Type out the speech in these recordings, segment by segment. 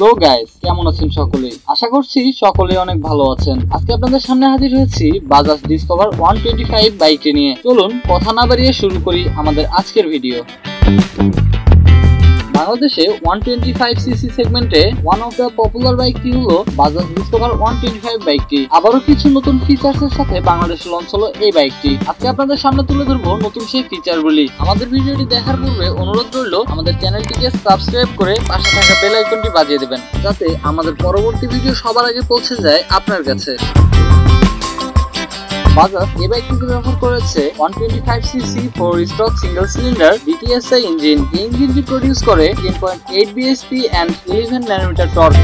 Hello guys, কেমন আছেন সকলে আশা করছি সকলে অনেক ভালো আছেন। আজকে আপনাদের সামনে হাজির হয়েছি Bajaj Discover one twenty five বাইকটি নিয়ে। চলুন, কথা না বাড়িয়ে শুরু করি আমাদের আজকের ভিডিও। বাংলাদেশে ওয়ান টোয়েন্টি ফাইভ সিসি সেগমেন্টে ওয়ান অফ দ্য পপুলার বাইকটি হলো Bajaj Discover one twenty five বাইকটি আবারও কিছু নতুন ফিচার্স এর সাথে বাংলাদেশে লঞ্চ হলো এই বাইকটি আজকে আপনাদের সামনে তুলে ধরবো নতুন সেই ফিচারগুলি আমাদের ভিডিওটি দেখার পূর্বে অনুরোধ রইল আমাদের চ্যানেলটিকে সাবস্ক্রাইব করে পাশে থাকা বেল আইকনটি বাজিয়ে দেবেন, যাতে আমাদের পরবর্তী ভিডিও সবার আগে পৌঁছে যায় আপনার কাছে। বাজাজ এই বাইকটিতে ব্যবহার করেছে 125 CC four stroke single cylinder DTSI engine এই ইঞ্জিনটি প্রডিউস করে 10.8 বিএসপি এন্ড 11 ন্যানোমিটার টর্ক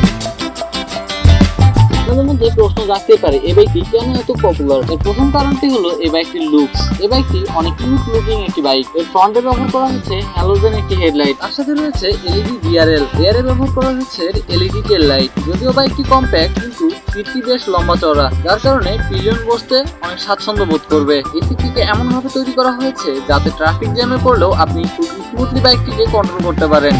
আপনাদের মধ্যে প্রশ্ন জাগতে পারে এই বাইকটি কেন এত পপুলার এর প্রথম কারণটি হলো এই বাইকটির লুকস এই বাইকটি অনেক ইউনিক লুকিং একটি বাইক এর ফ্রন্টে ব্যবহার করা হচ্ছে হ্যালোজেন একটি হেডলাইট তার সাথে রয়েছে এলইডি ডিআরএল রিয়ারে ব্যবহার করা হচ্ছে এলইডি টেল লাইট যদিও বাইকটি কম্প্যাক্ট কিন্তু সিটটি বেশ লম্বা চওড়া, যার কারণে পিলিয়ন বসতে অনেক স্বাচ্ছন্দ্য বোধ করবে। এই এমন ভাবে তৈরি করা হয়েছে যাতে ট্রাফিক জ্যামে পড়লেও আপনি খুব স্মুথলি বাইকটিকে কন্ট্রোল করতে পারেন।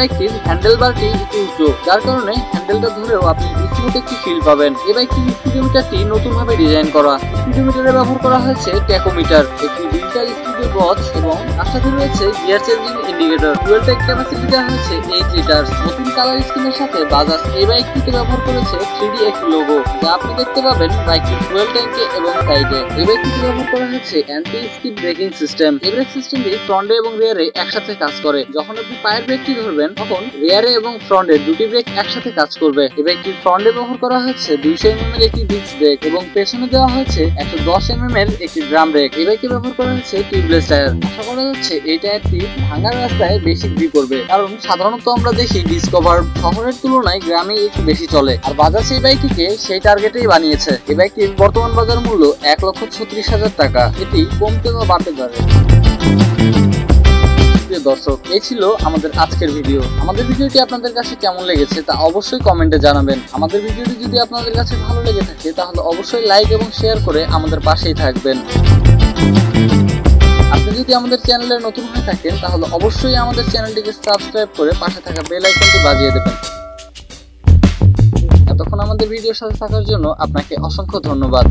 বাইকটির হ্যান্ডেল বারটি একটু উঁচু যার কারণে হ্যান্ডেলটা ধরেও আপনি স্মুথ একটি ফিল পাবেন। এই বাইকটির স্পিডোমিটারটি নতুন ভাবে ডিজাইন করা। স্পিডোমিটারে ব্যবহার করা হয়েছে ট্যাকোমিটার, একটি ডিজিটাল স্পিডের ওয়াচ এবং তার সাথে রয়েছে gear changing indicator. Fuel tank capacity দেওয়া হয়েছে এইট লিটার নতুন কালার স্কিমের সাথে বাজাজ এই বাইকটিতে ব্যবহার করেছে থ্রি একটি লোগো যা আপনি দেখতে পাবেন বাইকটির ফুয়েল ট্যাঙ্কে এবং সাইডে। এই বাইকটিতে ব্যবহার করা হয়েছে অ্যান্টি স্কিড ব্রেকিং সিস্টেম এই ব্রেক সিস্টেমটি ফ্রন্টে এবং রিয়ারে একসাথে কাজ করে। যখন আপনি পায়ের ব্রেকটি ধরবেন তখন রিয়ারে এবং ফ্রন্টে দুটি ব্রেক একসাথে কাজ করবে। এই বাইকটির ফ্রন্টে ব্যবহার করা হয়েছে দুইশো এমএম এর একটি ডিস্ক ব্রেক এবং পেছনে দেওয়া হয়েছে একশো দশ এমএম এর একটি ড্রাম ব্রেক এই বাইকে ব্যবহার করা হয়েছে টিউবলেস টায়ার আশা করা যাচ্ছে এই টায়ারটি ভাঙার রাস্তায় বেশি গ্রিপ করবে। কারণ সাধারণত আমরা দেখি ডিসকভার শহরের তুলনায় গ্রামে একটু বেশি চলে। আর বাজাজ এই বাইকটিকে সেই টার্গেটেই বানিয়েছে। এই বাইকটির বর্তমান বাজার মূল্য এক লক্ষ ছত্রিশ হাজার টাকা। এটি কমতে বা বাড়তে পারে। দর্শক এই ছিল আমাদের আজকের ভিডিও আমাদের ভিডিওটি আপনাদের কাছে কেমন লেগেছে তা অবশ্যই কমেন্টে জানাবেন। আমাদের ভিডিওটি যদি আপনাদের কাছে ভালো লেগে থাকে, তাহলে অবশ্যই লাইক এবং শেয়ার করে আমাদের পাশেই থাকবেন। আপনি যদি আমাদের চ্যানেলে নতুন হয়ে থাকেন, তাহলে অবশ্যই আমাদের চ্যানেলটিকে সাবস্ক্রাইব করে পাশে থাকা বেল আইকনটি বাজিয়ে দেবেন। এতক্ষণ আমাদের ভিডিওর সাথে থাকার জন্য আপনাকে অসংখ্য ধন্যবাদ।